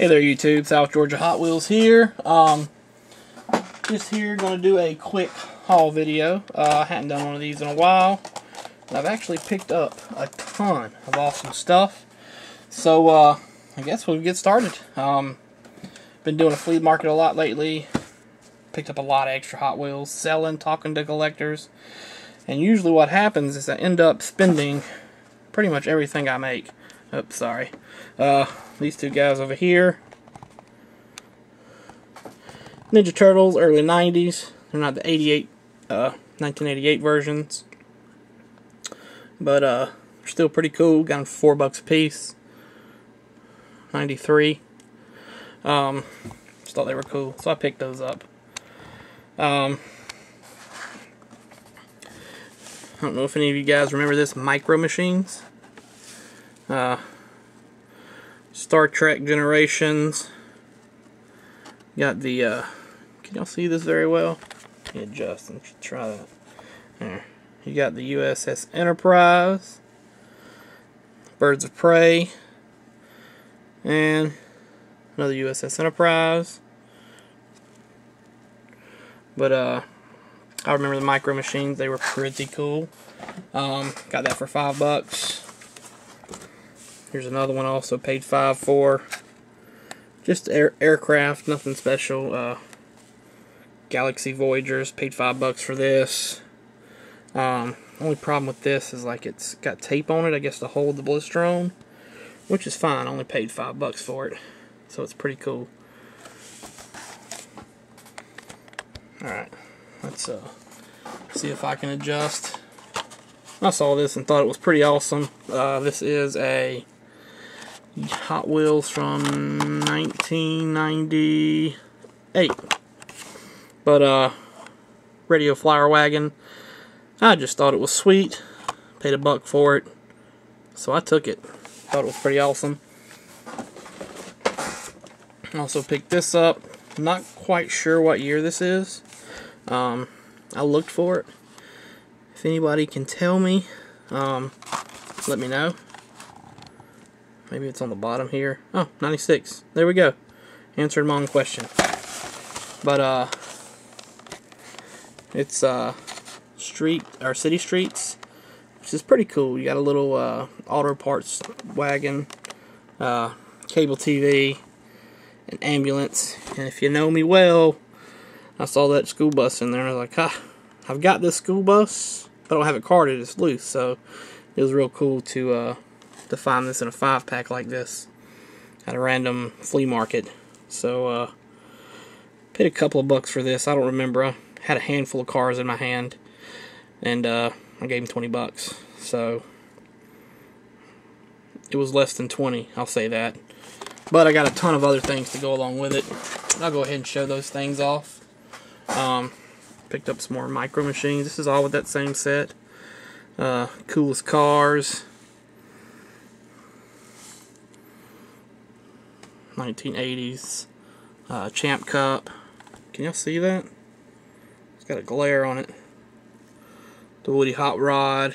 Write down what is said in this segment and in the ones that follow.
Hey there YouTube, South Georgia Hot Wheels here. Um, just here going to do a quick haul video. Uh, I hadn't done one of these in a while. And I've actually picked up a ton of awesome stuff. So uh, I guess we'll get started. Um, been doing a flea market a lot lately. Picked up a lot of extra Hot Wheels, selling, talking to collectors. And usually what happens is I end up spending pretty much everything I make. Oops, sorry. Uh, these two guys over here. Ninja Turtles, early 90s. They're not the 88, uh, 1988 versions. But, uh, still pretty cool. Got them four bucks a piece. 93. Um, just thought they were cool, so I picked those up. Um, I don't know if any of you guys remember this Micro Machines. Uh, Star Trek Generations. Got the, uh, can y'all see this very well? Yeah, Justin, try that. There. You got the USS Enterprise, Birds of Prey, and another USS Enterprise. But, uh, I remember the micro machines, they were pretty cool. Um, got that for five bucks. Here's another one also paid five for. Just air, aircraft, nothing special. Uh, Galaxy Voyagers, paid five bucks for this. Um, only problem with this is like it's got tape on it, I guess, to hold the Blistrone, which is fine. I only paid five bucks for it, so it's pretty cool. All right, let's uh, see if I can adjust. I saw this and thought it was pretty awesome. Uh, this is a Hot Wheels from 1998. But, uh, Radio Flyer Wagon. I just thought it was sweet. Paid a buck for it. So I took it. Thought it was pretty awesome. Also picked this up. Not quite sure what year this is. Um, I looked for it. If anybody can tell me, um, let me know. Maybe it's on the bottom here. Oh, 96. There we go. Answered my own question. But, uh, it's, uh, street, or city streets, which is pretty cool. You got a little, uh, auto parts wagon, uh, cable TV, an ambulance. And if you know me well, I saw that school bus in there and I was like, ah, I've got this school bus, I don't have it carded, it's loose. So, it was real cool to, uh, to find this in a five pack like this at a random flea market. So, uh, paid a couple of bucks for this. I don't remember. I had a handful of cars in my hand, and uh, I gave him 20 bucks. So, it was less than 20, I'll say that. But I got a ton of other things to go along with it. I'll go ahead and show those things off. Um, picked up some more micro machines. This is all with that same set. Uh, coolest cars. 1980s uh, Champ Cup. Can y'all see that? It's got a glare on it. The Woody Hot Rod.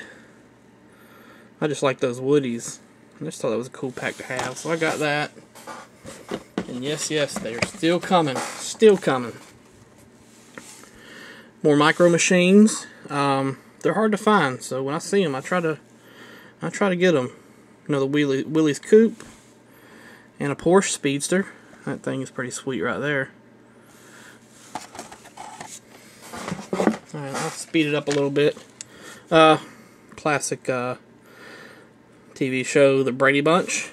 I just like those Woodies. I just thought that was a cool pack to have, so I got that. And yes, yes, they're still coming. Still coming. More micro machines. Um, they're hard to find, so when I see them, I try to, I try to get them. You know, the Willie, Willys Coupe and a Porsche Speedster. That thing is pretty sweet right there. Alright, I'll speed it up a little bit. Uh, classic uh, TV show, The Brady Bunch.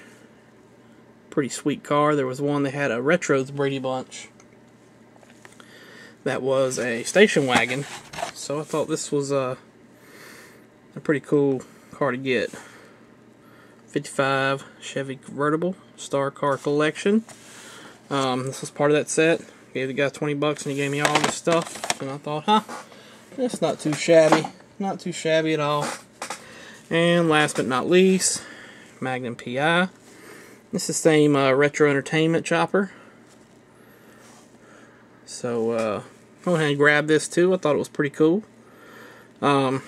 Pretty sweet car. There was one that had a Retros Brady Bunch. That was a station wagon. So I thought this was uh, a pretty cool car to get. 55 Chevy convertible star car collection. Um, this was part of that set. Gave the guy 20 bucks and he gave me all this stuff. And I thought, huh, that's not too shabby. Not too shabby at all. And last but not least, Magnum PI. This is the same uh, retro entertainment chopper. So, uh, I went ahead and grabbed this too. I thought it was pretty cool. Um,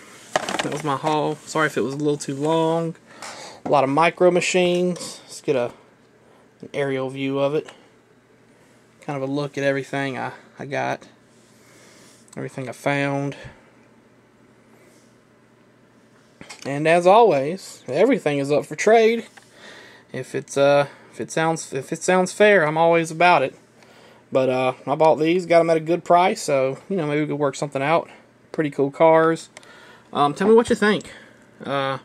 that was my haul. Sorry if it was a little too long. A lot of micro machines. Let's get a an aerial view of it. Kind of a look at everything I, I got. Everything I found. And as always, everything is up for trade. If it's uh if it sounds if it sounds fair, I'm always about it. But uh, I bought these, got them at a good price, so you know maybe we could work something out. Pretty cool cars. Um, tell me what you think. Uh,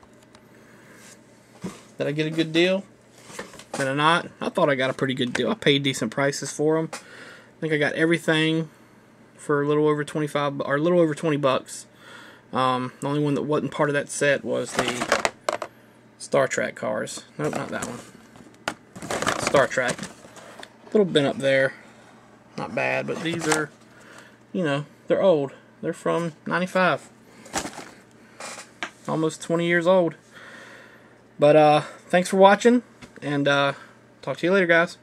did I get a good deal? Did I not? I thought I got a pretty good deal. I paid decent prices for them. I think I got everything for a little over 25 or a little over 20 bucks. Um, the only one that wasn't part of that set was the Star Trek cars. Nope, not that one. Star Trek. Little bent up there. Not bad, but these are, you know, they're old. They're from 95. Almost 20 years old. But, uh, thanks for watching, and, uh, talk to you later, guys.